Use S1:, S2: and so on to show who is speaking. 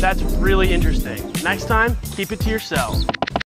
S1: That's really interesting. Next time, keep it to yourself.